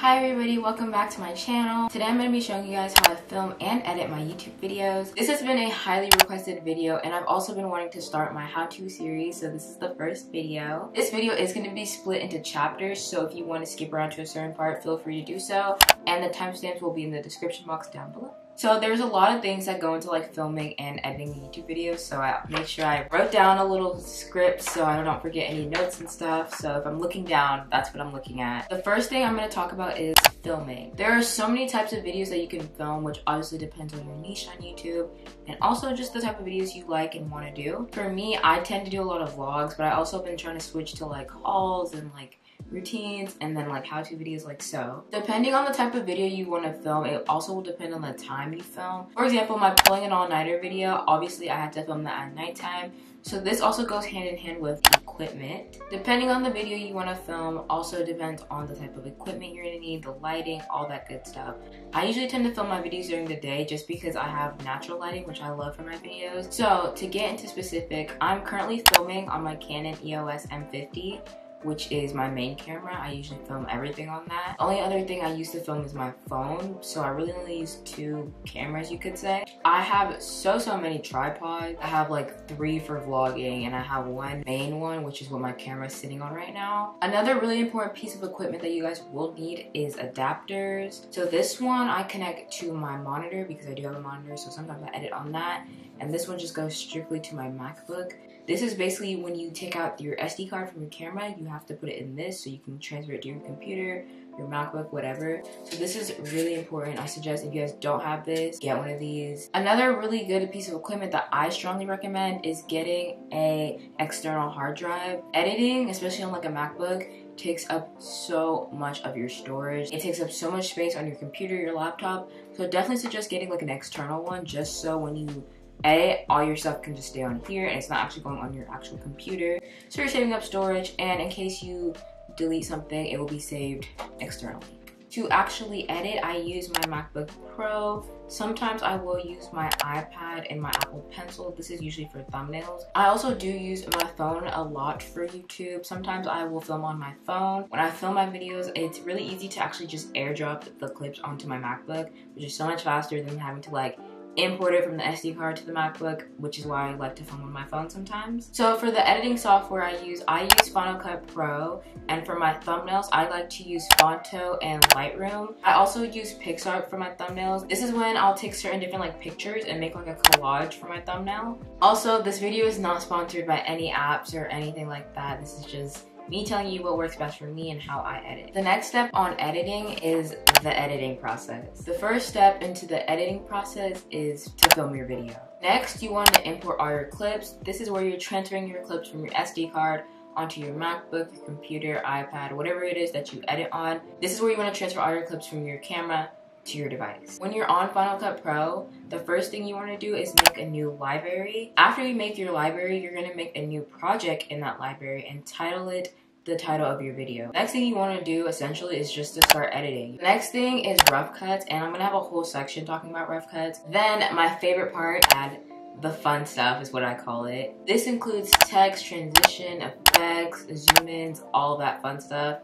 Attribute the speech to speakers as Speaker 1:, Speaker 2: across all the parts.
Speaker 1: Hi everybody, welcome back to my channel. Today I'm going to be showing you guys how I film and edit my YouTube videos. This has been a highly requested video and I've also been wanting to start my how-to series, so this is the first video. This video is going to be split into chapters, so if you want to skip around to a certain part, feel free to do so. And the timestamps will be in the description box down below. So there's a lot of things that go into like filming and editing YouTube videos. So I make sure I wrote down a little script so I don't forget any notes and stuff. So if I'm looking down, that's what I'm looking at. The first thing I'm gonna talk about is filming. There are so many types of videos that you can film, which obviously depends on your niche on YouTube and also just the type of videos you like and wanna do. For me, I tend to do a lot of vlogs, but I also have been trying to switch to like hauls and like routines and then like how-to videos like so. Depending on the type of video you want to film, it also will depend on the time you film. For example, my pulling an all-nighter video, obviously I had to film that at nighttime. So this also goes hand in hand with equipment. Depending on the video you want to film also depends on the type of equipment you're going to need, the lighting, all that good stuff. I usually tend to film my videos during the day just because I have natural lighting, which I love for my videos. So to get into specific, I'm currently filming on my Canon EOS M50 which is my main camera. I usually film everything on that. Only other thing I used to film is my phone, so I really only use two cameras, you could say. I have so, so many tripods. I have like three for vlogging, and I have one main one, which is what my camera is sitting on right now. Another really important piece of equipment that you guys will need is adapters. So this one I connect to my monitor because I do have a monitor, so sometimes I edit on that. And this one just goes strictly to my MacBook. This is basically when you take out your SD card from your camera, you have to put it in this so you can transfer it to your computer, your MacBook, whatever. So this is really important. I suggest if you guys don't have this, get one of these. Another really good piece of equipment that I strongly recommend is getting a external hard drive. Editing, especially on like a MacBook, takes up so much of your storage. It takes up so much space on your computer, your laptop. So definitely suggest getting like an external one just so when you edit, all your stuff can just stay on here and it's not actually going on your actual computer. So you're saving up storage and in case you delete something, it will be saved externally. To actually edit, I use my MacBook Pro. Sometimes I will use my iPad and my Apple Pencil. This is usually for thumbnails. I also do use my phone a lot for YouTube. Sometimes I will film on my phone. When I film my videos, it's really easy to actually just airdrop the clips onto my MacBook, which is so much faster than having to like import it from the SD card to the MacBook, which is why I like to film on my phone sometimes. So for the editing software I use, I use Final Cut Pro, and for my thumbnails, I like to use Phonto and Lightroom. I also use PicsArt for my thumbnails. This is when I'll take certain different like pictures and make like a collage for my thumbnail. Also, this video is not sponsored by any apps or anything like that. This is just me telling you what works best for me and how I edit. The next step on editing is the editing process. The first step into the editing process is to film your video. Next, you want to import all your clips. This is where you're transferring your clips from your SD card onto your MacBook, your computer, iPad, whatever it is that you edit on. This is where you want to transfer all your clips from your camera to your device. When you're on Final Cut Pro, the first thing you want to do is make a new library. After you make your library, you're going to make a new project in that library and title it the title of your video. Next thing you want to do essentially is just to start editing. Next thing is rough cuts and I'm going to have a whole section talking about rough cuts. Then my favorite part, add the fun stuff is what I call it. This includes text, transition, effects, zoom ins, all that fun stuff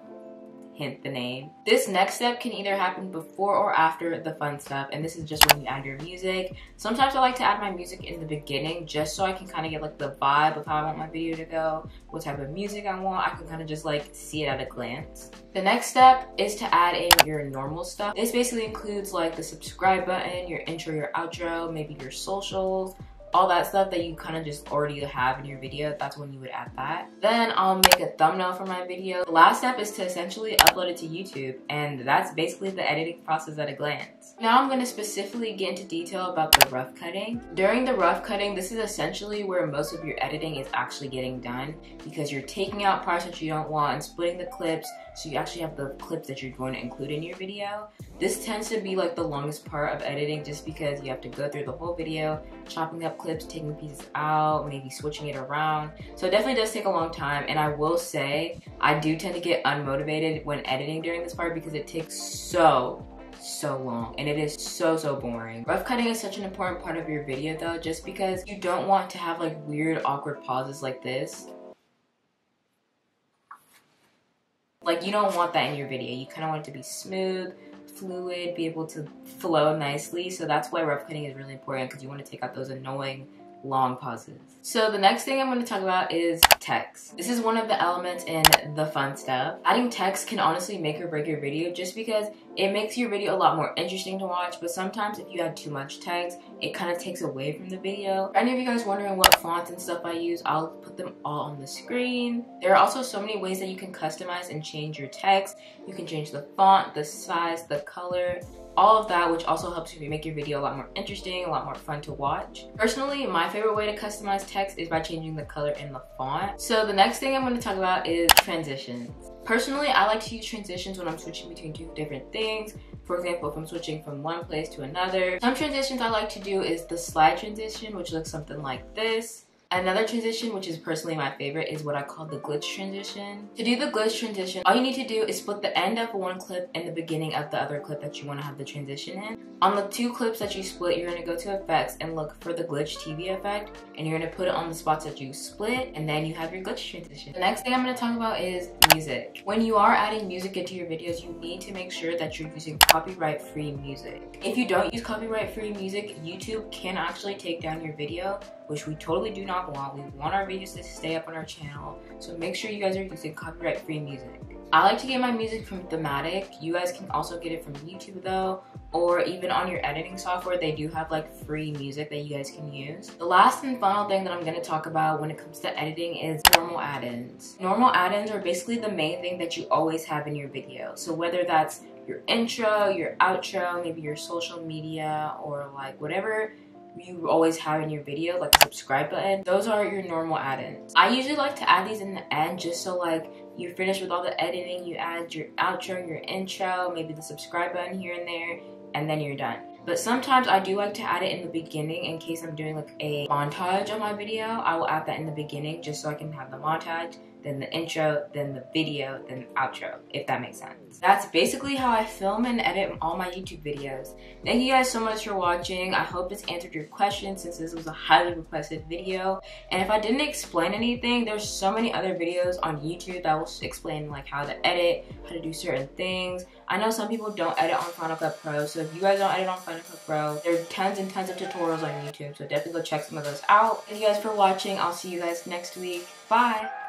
Speaker 1: hint the name. This next step can either happen before or after the fun stuff, and this is just when you add your music. Sometimes I like to add my music in the beginning just so I can kind of get like the vibe of how I want my video to go, what type of music I want. I can kind of just like see it at a glance. The next step is to add in your normal stuff. This basically includes like the subscribe button, your intro, your outro, maybe your socials, all that stuff that you kind of just already have in your video, that's when you would add that. Then I'll make a thumbnail for my video. The last step is to essentially upload it to YouTube and that's basically the editing process at a glance. Now I'm going to specifically get into detail about the rough cutting. During the rough cutting, this is essentially where most of your editing is actually getting done because you're taking out parts that you don't want and splitting the clips so you actually have the clips that you're going to include in your video. This tends to be like the longest part of editing just because you have to go through the whole video, chopping up clips, taking pieces out, maybe switching it around. So it definitely does take a long time and I will say I do tend to get unmotivated when editing during this part because it takes so so long and it is so so boring. Rough cutting is such an important part of your video though just because you don't want to have like weird awkward pauses like this Like you don't want that in your video. You kind of want it to be smooth, fluid, be able to flow nicely. So that's why rough cutting is really important because you want to take out those annoying long pauses. So the next thing I'm going to talk about is text. This is one of the elements in the fun stuff. Adding text can honestly make or break your video just because it makes your video a lot more interesting to watch, but sometimes if you add too much text, it kind of takes away from the video. For any of you guys wondering what fonts and stuff I use, I'll put them all on the screen. There are also so many ways that you can customize and change your text. You can change the font, the size, the color, all of that, which also helps you make your video a lot more interesting, a lot more fun to watch. Personally, my favorite way to customize text is by changing the color in the font. So the next thing I'm going to talk about is transitions. Personally, I like to use transitions when I'm switching between two different things. For example, if I'm switching from one place to another. Some transitions I like to do is the slide transition, which looks something like this. Another transition, which is personally my favorite, is what I call the glitch transition. To do the glitch transition, all you need to do is split the end of one clip and the beginning of the other clip that you want to have the transition in. On the two clips that you split, you're going to go to effects and look for the glitch TV effect, and you're going to put it on the spots that you split, and then you have your glitch transition. The next thing I'm going to talk about is music. When you are adding music into your videos, you need to make sure that you're using copyright-free music. If you don't use copyright-free music, YouTube can actually take down your video which we totally do not want. We want our videos to stay up on our channel, so make sure you guys are using copyright-free music. I like to get my music from Thematic. You guys can also get it from YouTube though, or even on your editing software, they do have like free music that you guys can use. The last and final thing that I'm gonna talk about when it comes to editing is normal add-ins. Normal add-ins are basically the main thing that you always have in your video. So whether that's your intro, your outro, maybe your social media, or like whatever you always have in your video, like subscribe button, those are your normal add-ins. I usually like to add these in the end just so like you're finished with all the editing, you add your outro, your intro, maybe the subscribe button here and there, and then you're done. But sometimes I do like to add it in the beginning in case I'm doing like a montage of my video. I will add that in the beginning just so I can have the montage then the intro, then the video, then the outro, if that makes sense. That's basically how I film and edit all my YouTube videos. Thank you guys so much for watching. I hope this answered your questions since this was a highly requested video. And if I didn't explain anything, there's so many other videos on YouTube that will explain like how to edit, how to do certain things. I know some people don't edit on Final Cut Pro, so if you guys don't edit on Final Cut Pro, there are tons and tons of tutorials on YouTube, so definitely go check some of those out. Thank you guys for watching. I'll see you guys next week. Bye!